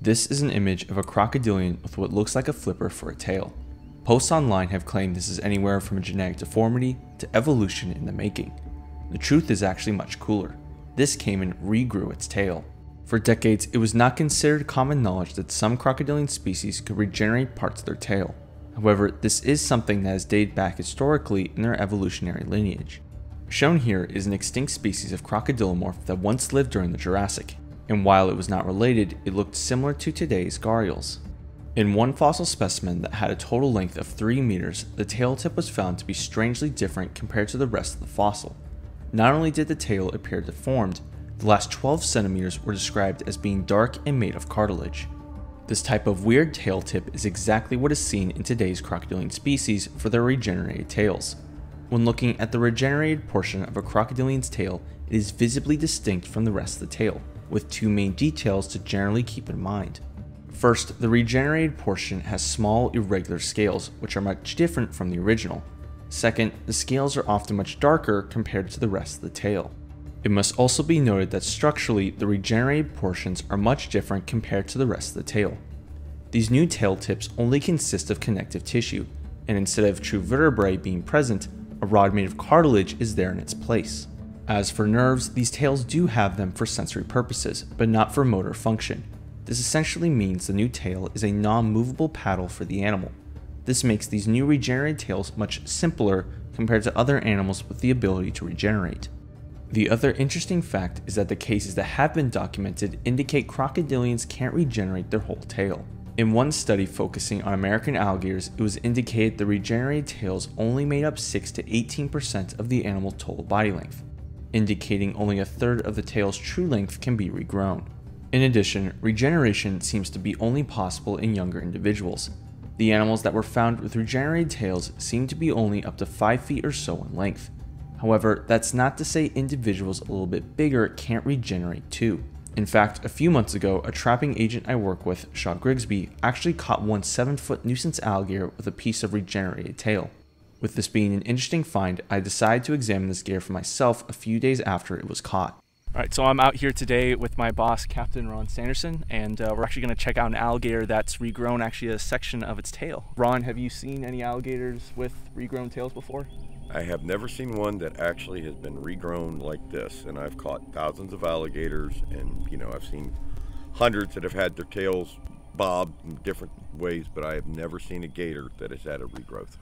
This is an image of a crocodilian with what looks like a flipper for a tail. Posts online have claimed this is anywhere from a genetic deformity to evolution in the making. The truth is actually much cooler. This caiman regrew its tail. For decades, it was not considered common knowledge that some crocodilian species could regenerate parts of their tail. However, this is something that has dated back historically in their evolutionary lineage. Shown here is an extinct species of crocodilomorph that once lived during the Jurassic, and while it was not related, it looked similar to today's gharials. In one fossil specimen that had a total length of 3 meters, the tail tip was found to be strangely different compared to the rest of the fossil. Not only did the tail appear deformed, the last 12 centimeters were described as being dark and made of cartilage. This type of weird tail tip is exactly what is seen in today's crocodilian species for their regenerated tails. When looking at the regenerated portion of a crocodilian's tail, it is visibly distinct from the rest of the tail, with two main details to generally keep in mind. First, the regenerated portion has small, irregular scales, which are much different from the original. Second, the scales are often much darker compared to the rest of the tail. It must also be noted that structurally, the regenerated portions are much different compared to the rest of the tail. These new tail tips only consist of connective tissue, and instead of true vertebrae being present, a rod made of cartilage is there in its place. As for nerves, these tails do have them for sensory purposes, but not for motor function. This essentially means the new tail is a non-movable paddle for the animal. This makes these new regenerated tails much simpler compared to other animals with the ability to regenerate. The other interesting fact is that the cases that have been documented indicate crocodilians can't regenerate their whole tail. In one study focusing on American alligators, it was indicated the regenerated tails only made up 6 to 18% of the animal's total body length, indicating only a third of the tail's true length can be regrown. In addition, regeneration seems to be only possible in younger individuals. The animals that were found with regenerated tails seem to be only up to 5 feet or so in length. However, that's not to say individuals a little bit bigger can't regenerate too. In fact, a few months ago, a trapping agent I work with, Shaw Grigsby, actually caught one 7 foot nuisance alligator with a piece of regenerated tail. With this being an interesting find, I decided to examine this gator for myself a few days after it was caught. All right, so I'm out here today with my boss, Captain Ron Sanderson, and uh, we're actually going to check out an alligator that's regrown actually a section of its tail. Ron, have you seen any alligators with regrown tails before? I have never seen one that actually has been regrown like this, and I've caught thousands of alligators, and you know I've seen hundreds that have had their tails bobbed in different ways, but I have never seen a gator that has had a regrowth.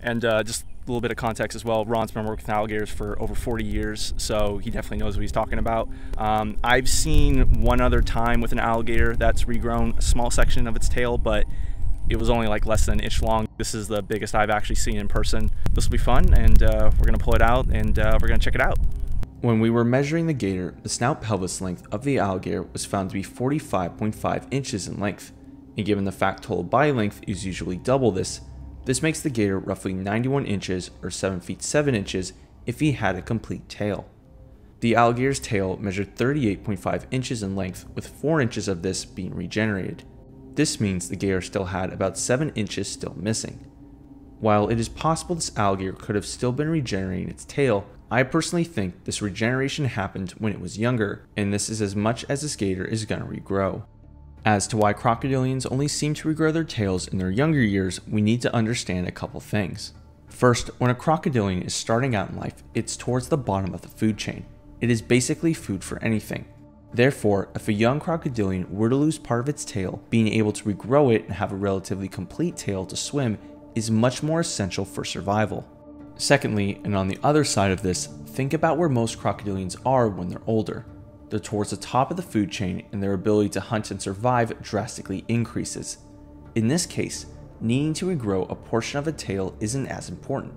And uh, just a little bit of context as well. Ron's been working with alligators for over 40 years, so he definitely knows what he's talking about. Um, I've seen one other time with an alligator that's regrown a small section of its tail, but it was only like less than an inch long. This is the biggest I've actually seen in person. This will be fun, and uh, we're gonna pull it out, and uh, we're gonna check it out. When we were measuring the gator, the snout pelvis length of the alligator was found to be 45.5 inches in length, and given the fact total body length is usually double this, this makes the gator roughly 91 inches or 7 feet 7 inches if he had a complete tail. The alligator's tail measured 38.5 inches in length, with 4 inches of this being regenerated. This means the gator still had about 7 inches still missing. While it is possible this alligator could have still been regenerating its tail, I personally think this regeneration happened when it was younger, and this is as much as this gator is going to regrow. As to why crocodilians only seem to regrow their tails in their younger years, we need to understand a couple things. First, when a crocodilian is starting out in life, it's towards the bottom of the food chain. It is basically food for anything. Therefore, if a young crocodilian were to lose part of its tail, being able to regrow it and have a relatively complete tail to swim is much more essential for survival. Secondly, and on the other side of this, think about where most crocodilians are when they're older. They're towards the top of the food chain and their ability to hunt and survive drastically increases. In this case, needing to regrow a portion of a tail isn't as important.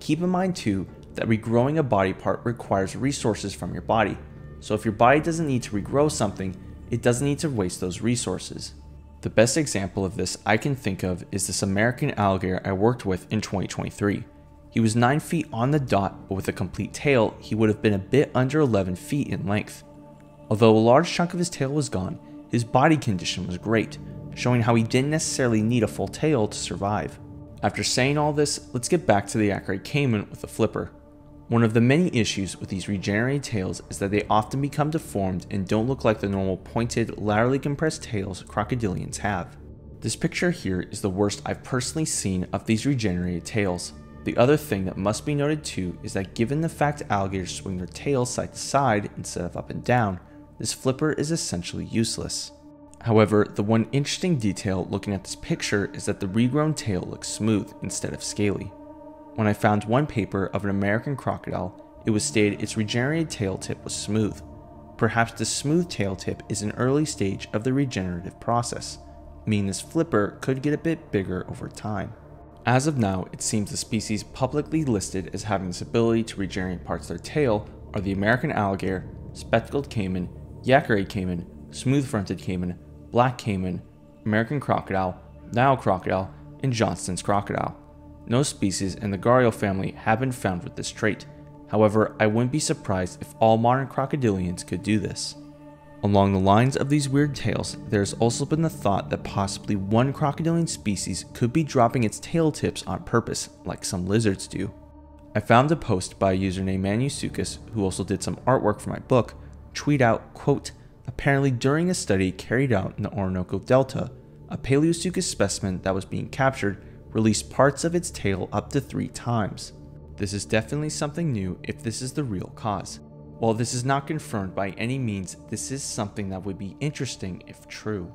Keep in mind too that regrowing a body part requires resources from your body, so if your body doesn't need to regrow something, it doesn't need to waste those resources. The best example of this I can think of is this American alligator I worked with in 2023. He was 9 feet on the dot, but with a complete tail, he would have been a bit under 11 feet in length. Although a large chunk of his tail was gone, his body condition was great, showing how he didn't necessarily need a full tail to survive. After saying all this, let's get back to the Acrite Caiman with the flipper. One of the many issues with these regenerated tails is that they often become deformed and don't look like the normal pointed, laterally compressed tails crocodilians have. This picture here is the worst I've personally seen of these regenerated tails. The other thing that must be noted too is that given the fact alligators swing their tails side to side instead of up and down, this flipper is essentially useless. However, the one interesting detail looking at this picture is that the regrown tail looks smooth instead of scaly. When I found one paper of an American crocodile, it was stated its regenerated tail tip was smooth. Perhaps the smooth tail tip is an early stage of the regenerative process meaning this flipper could get a bit bigger over time. As of now, it seems the species publicly listed as having this ability to regenerate parts of their tail are the American alligator, spectacled caiman, Yacaré caiman, smooth-fronted caiman, black caiman, American crocodile, Nile crocodile, and Johnstone's crocodile. No species in the Gharial family have been found with this trait. However, I wouldn't be surprised if all modern crocodilians could do this. Along the lines of these weird tails, there's also been the thought that possibly one crocodilian species could be dropping its tail tips on purpose, like some lizards do. I found a post by a user named Manusuchus, who also did some artwork for my book, tweet out, quote, apparently during a study carried out in the Orinoco Delta, a Paleosuchus specimen that was being captured released parts of its tail up to three times. This is definitely something new if this is the real cause. While this is not confirmed by any means, this is something that would be interesting if true.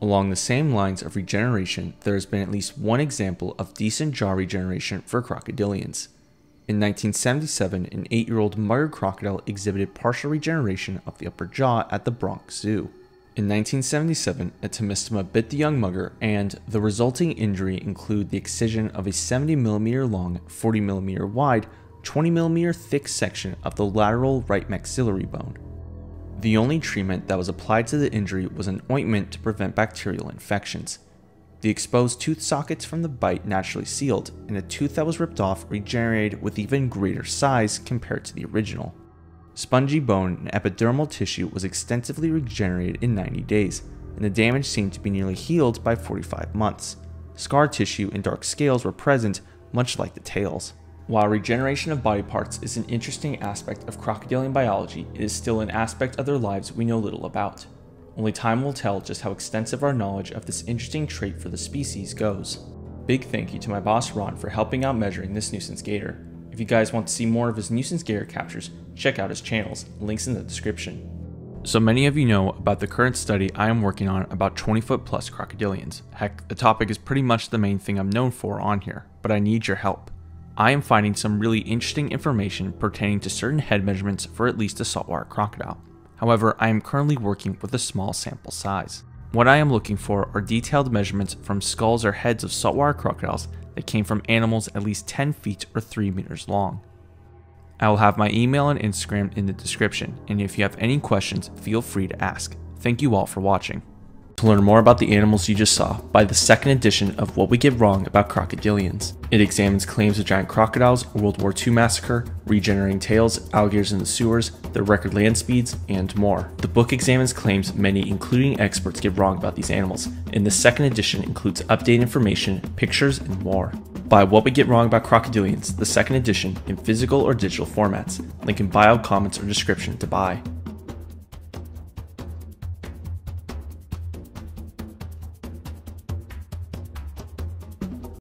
Along the same lines of regeneration, there has been at least one example of decent jaw regeneration for crocodilians. In 1977, an 8 year old mugger crocodile exhibited partial regeneration of the upper jaw at the Bronx Zoo. In 1977, a Tomistoma bit the young mugger, and the resulting injury included the excision of a 70mm long, 40mm wide 20mm thick section of the lateral right maxillary bone. The only treatment that was applied to the injury was an ointment to prevent bacterial infections. The exposed tooth sockets from the bite naturally sealed, and a tooth that was ripped off regenerated with even greater size compared to the original. Spongy bone and epidermal tissue was extensively regenerated in 90 days, and the damage seemed to be nearly healed by 45 months. Scar tissue and dark scales were present, much like the tails. While regeneration of body parts is an interesting aspect of crocodilian biology, it is still an aspect of their lives we know little about. Only time will tell just how extensive our knowledge of this interesting trait for the species goes. Big thank you to my boss Ron for helping out measuring this nuisance gator. If you guys want to see more of his nuisance gator captures, check out his channels, links in the description. So many of you know about the current study I am working on about 20 foot plus crocodilians. Heck, the topic is pretty much the main thing I'm known for on here, but I need your help. I am finding some really interesting information pertaining to certain head measurements for at least a saltwater crocodile. However, I am currently working with a small sample size. What I am looking for are detailed measurements from skulls or heads of saltwater crocodiles that came from animals at least 10 feet or 3 meters long. I will have my email and Instagram in the description, and if you have any questions, feel free to ask. Thank you all for watching. To learn more about the animals you just saw, buy the second edition of What We Get Wrong About Crocodilians. It examines claims of giant crocodiles, World War II massacre, regenerating tails, alligators in the sewers, their record land speeds, and more. The book examines claims many, including experts, get wrong about these animals, and the second edition includes updated information, pictures, and more. Buy What We Get Wrong About Crocodilians, the second edition, in physical or digital formats. Link in bio, comments, or description to buy.